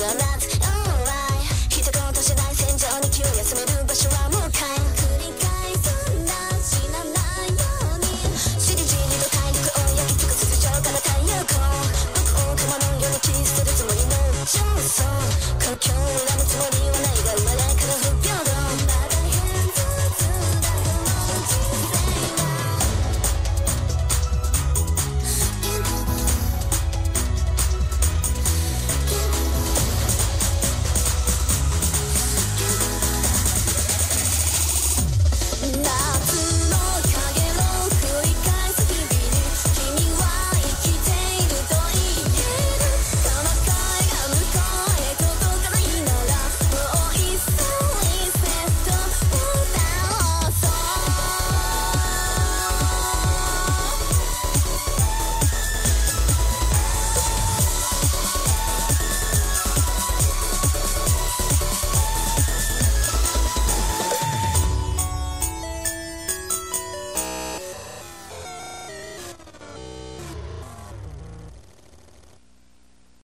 enough